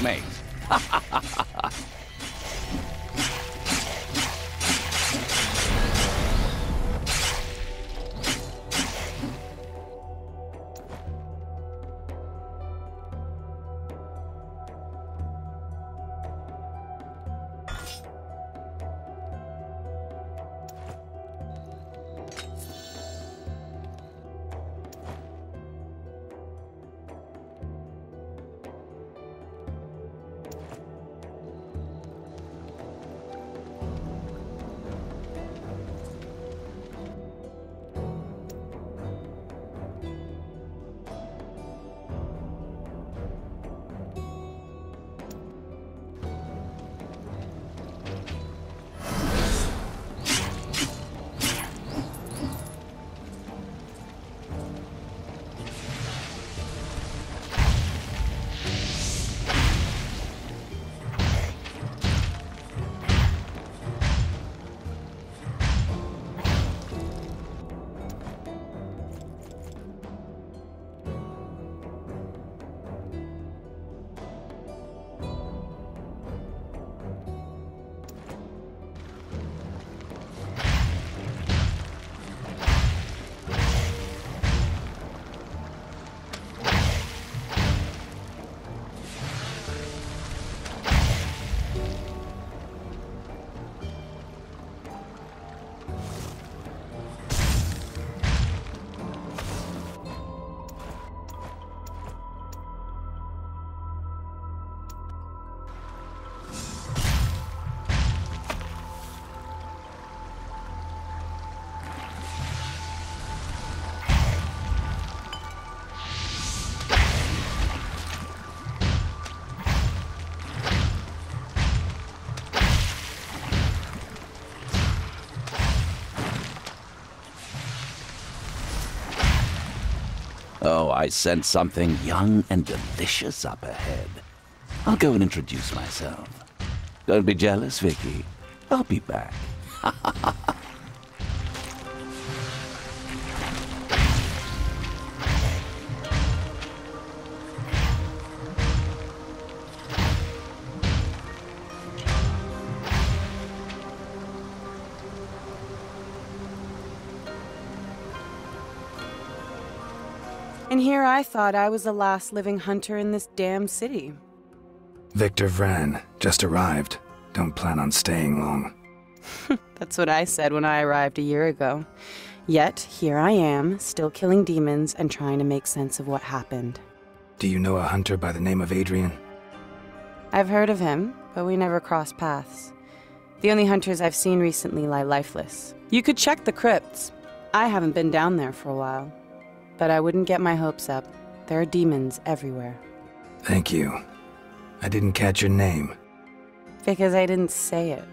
Checkmate. I sense something young and delicious up ahead. I'll go and introduce myself. Don't be jealous, Vicky. I'll be back. I thought I was the last living hunter in this damn city. Victor Vran, just arrived. Don't plan on staying long. That's what I said when I arrived a year ago. Yet, here I am, still killing demons and trying to make sense of what happened. Do you know a hunter by the name of Adrian? I've heard of him, but we never crossed paths. The only hunters I've seen recently lie lifeless. You could check the crypts. I haven't been down there for a while. But I wouldn't get my hopes up. There are demons everywhere. Thank you. I didn't catch your name. Because I didn't say it.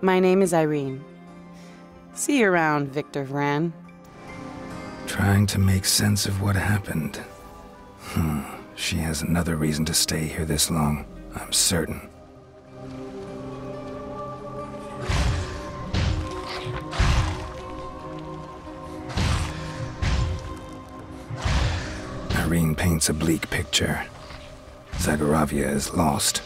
My name is Irene. See you around, Victor Vran. Trying to make sense of what happened. Hmm. She has another reason to stay here this long, I'm certain. Irene paints a bleak picture. Zagoravia is lost.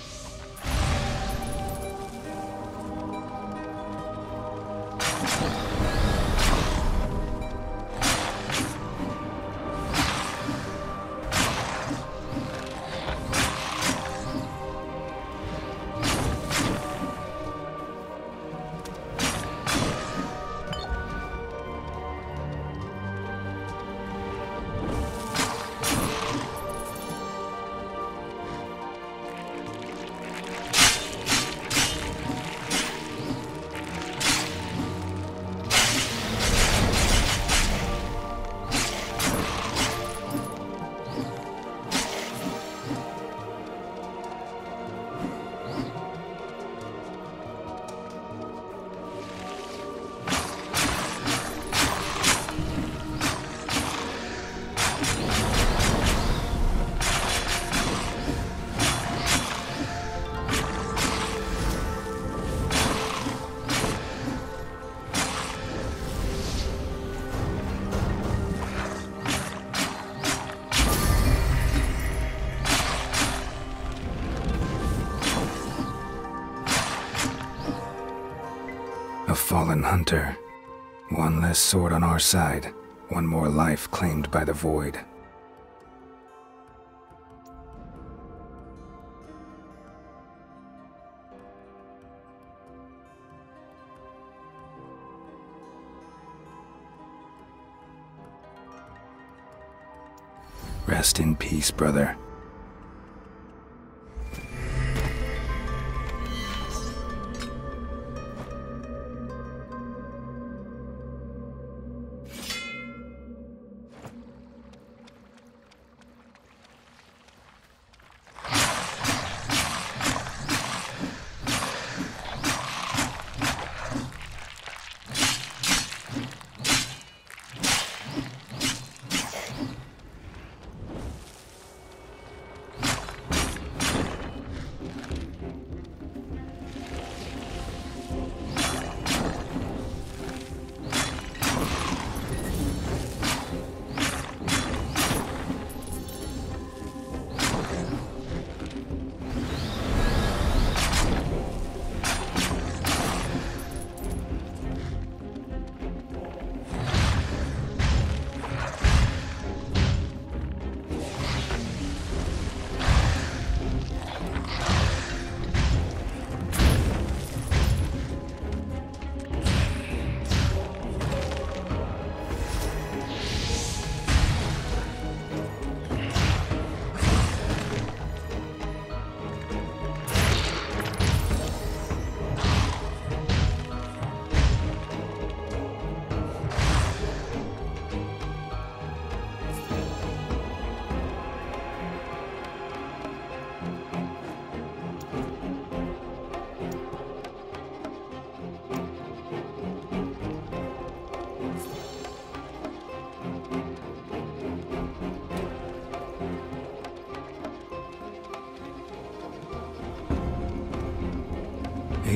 Fallen hunter. One less sword on our side. One more life claimed by the Void. Rest in peace, brother.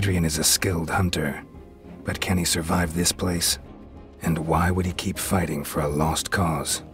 Adrian is a skilled hunter, but can he survive this place? And why would he keep fighting for a lost cause?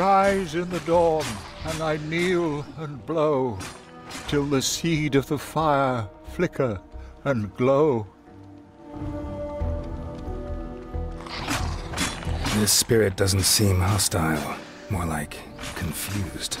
Rise in the dawn, and I kneel and blow, till the seed of the fire flicker and glow. This spirit doesn't seem hostile, more like confused.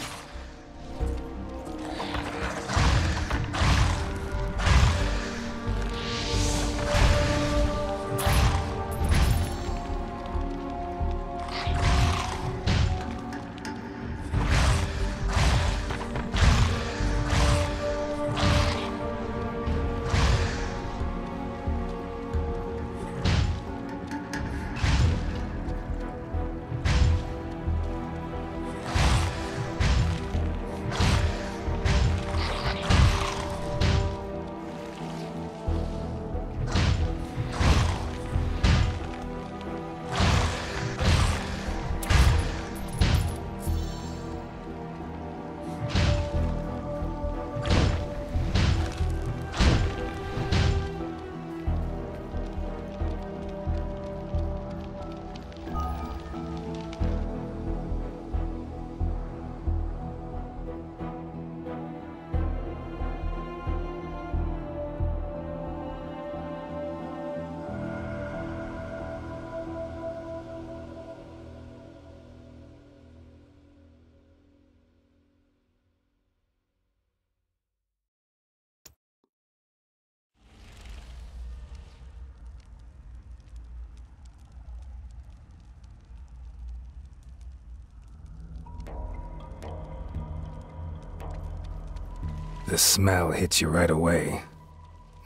The smell hits you right away.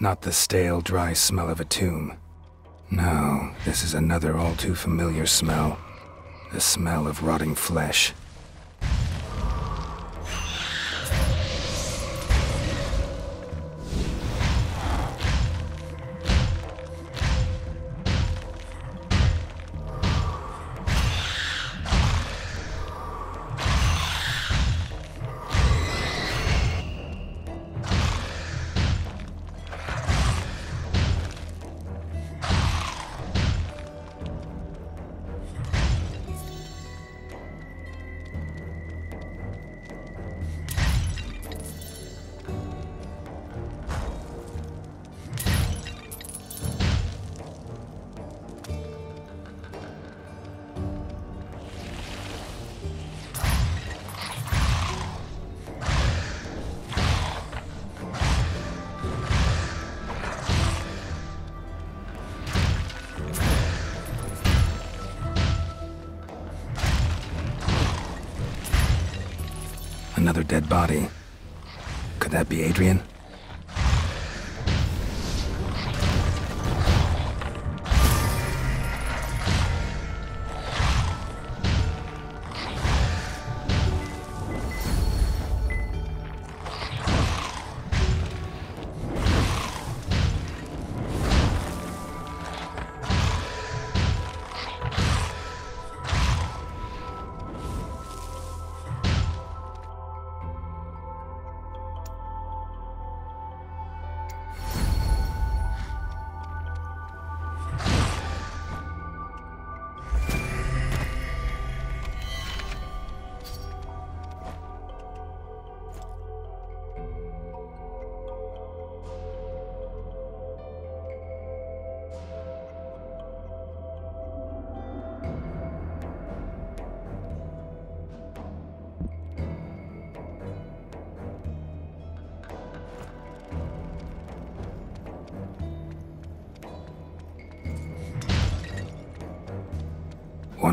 Not the stale, dry smell of a tomb. No, this is another all too familiar smell. The smell of rotting flesh. Another dead body. Could that be Adrian?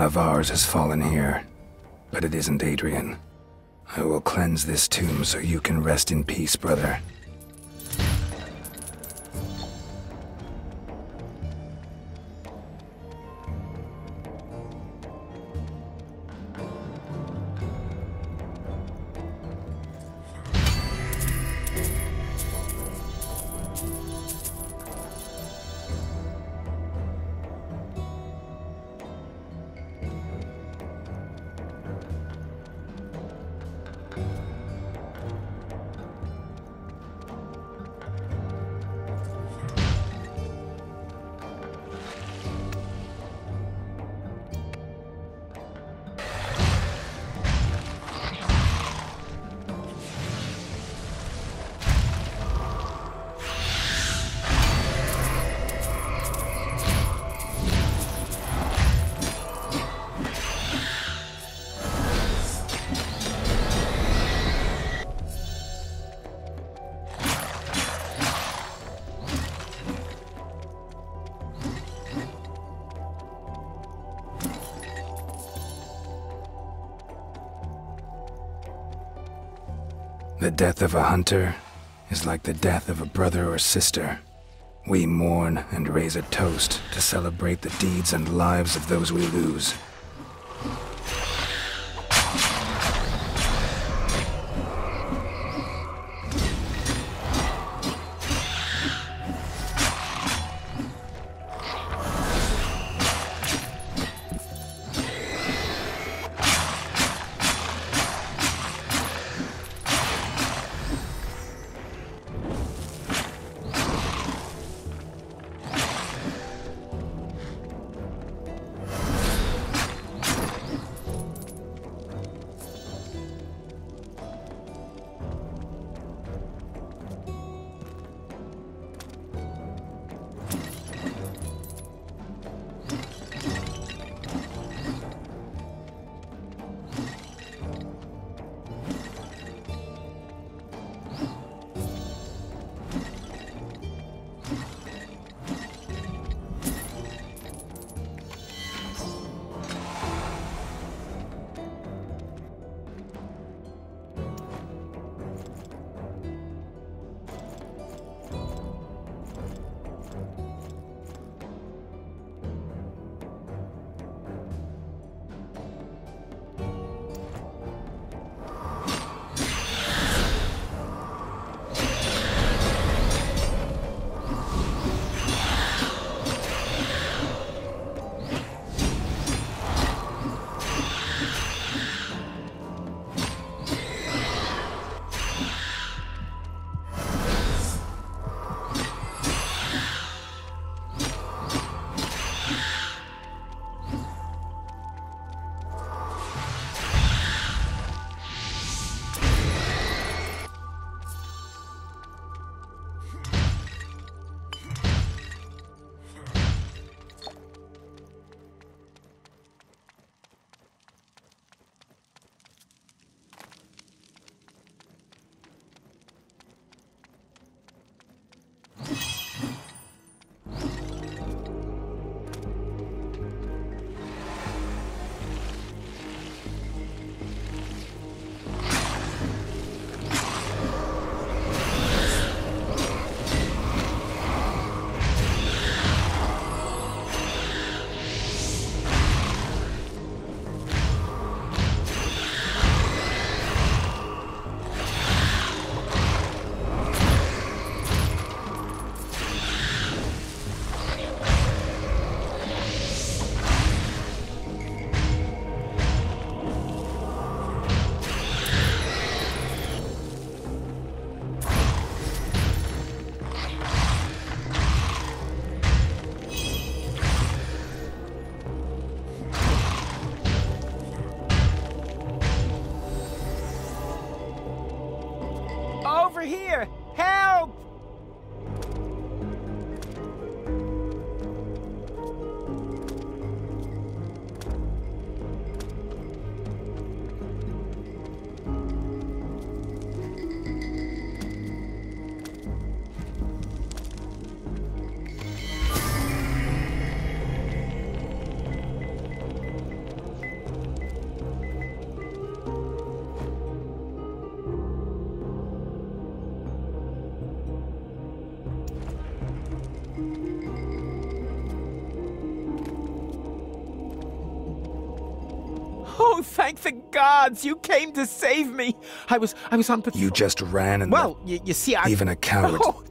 One of ours has fallen here, but it isn't Adrian. I will cleanse this tomb so you can rest in peace, brother. The death of a hunter is like the death of a brother or sister. We mourn and raise a toast to celebrate the deeds and lives of those we lose. Oh, thank the gods! You came to save me. I was, I was on patrol. You just ran and Well, you, you see, I. even a coward. Oh,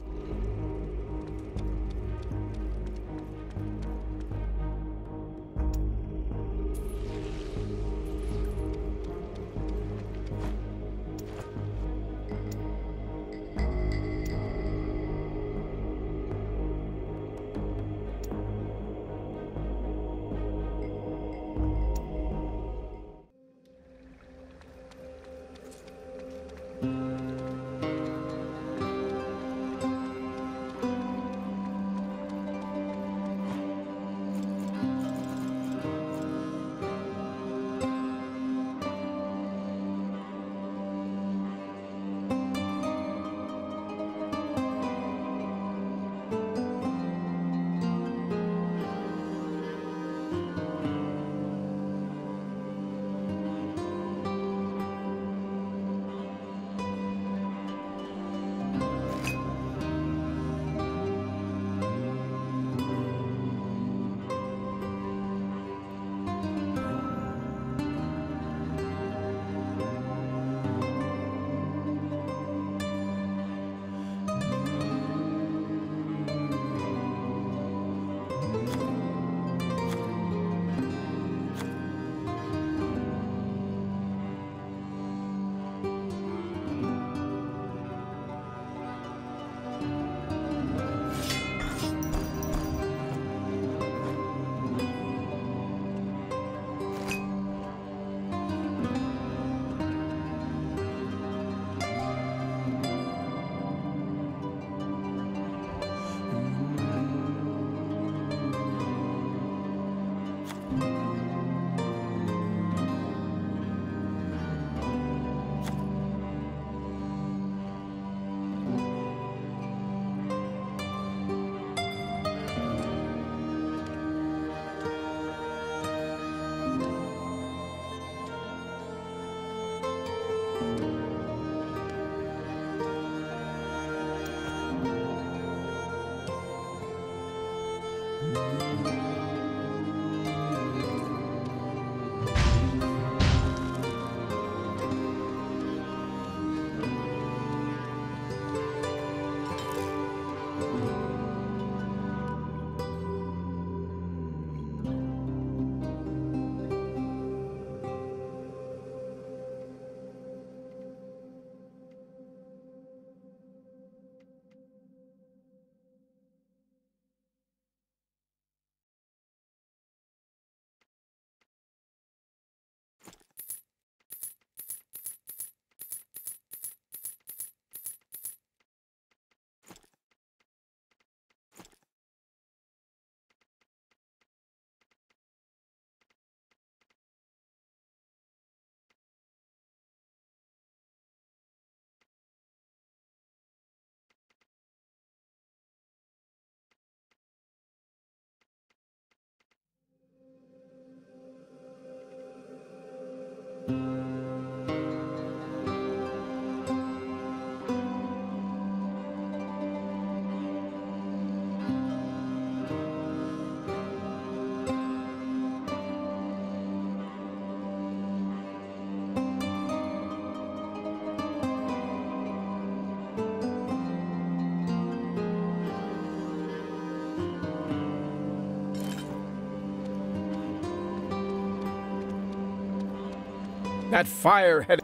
that fire had.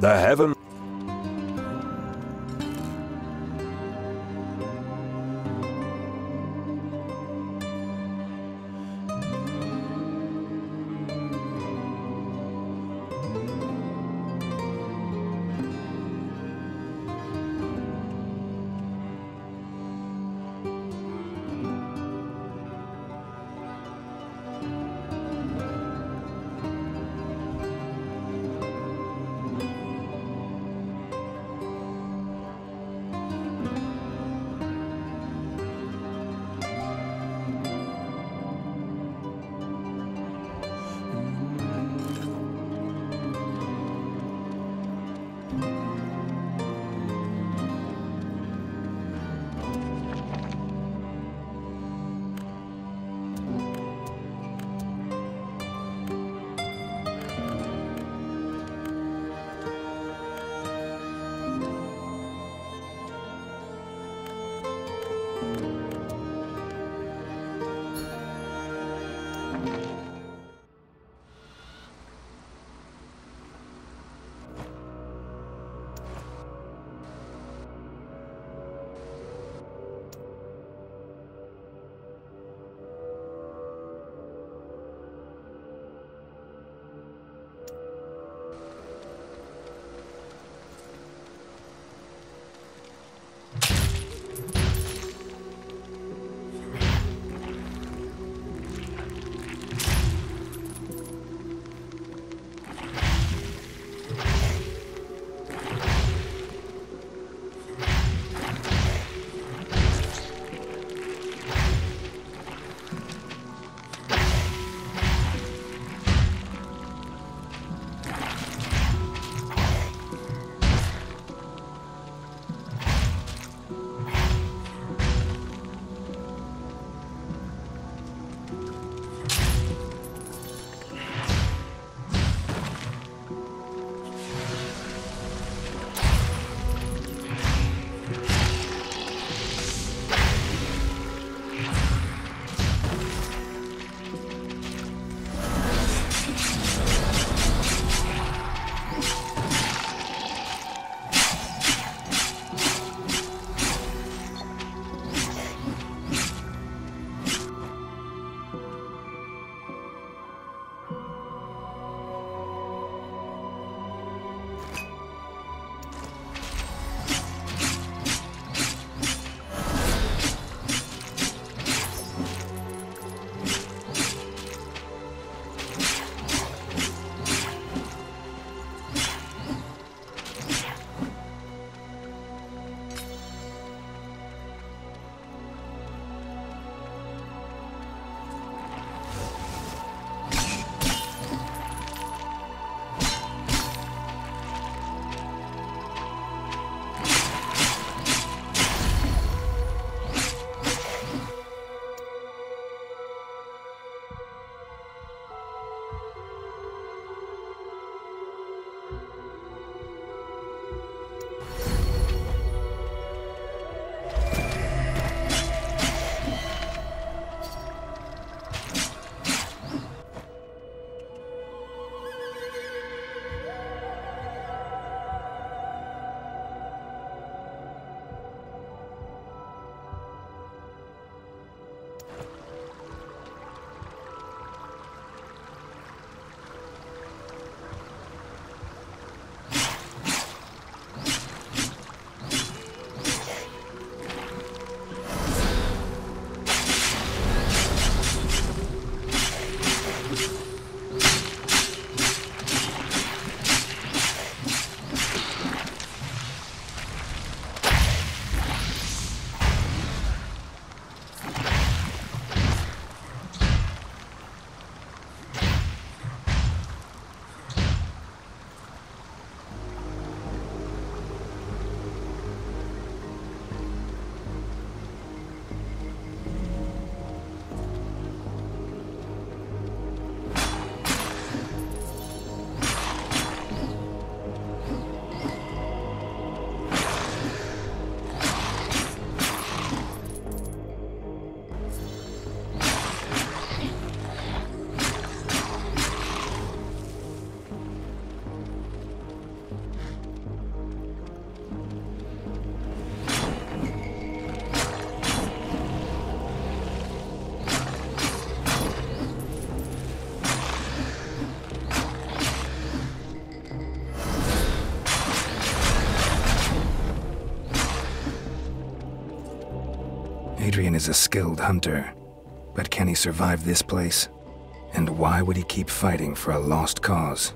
The heaven Adrian is a skilled hunter, but can he survive this place? And why would he keep fighting for a lost cause?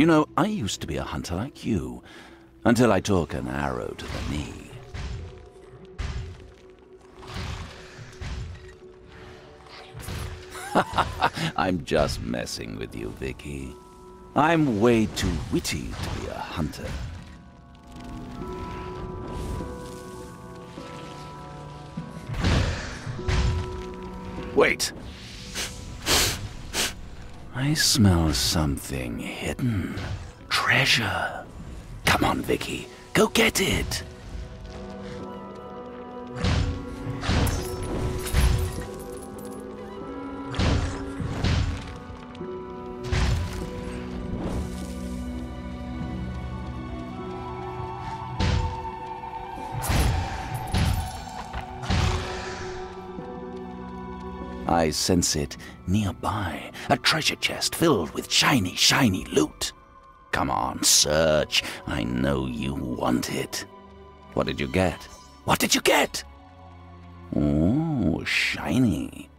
You know, I used to be a hunter like you, until I took an arrow to the knee. I'm just messing with you, Vicky. I'm way too witty to be a hunter. Wait. I smell something hidden. Treasure. Come on, Vicky. Go get it. I sense it nearby. A treasure chest filled with shiny, shiny loot. Come on, search. I know you want it. What did you get? What did you get? Oh, shiny.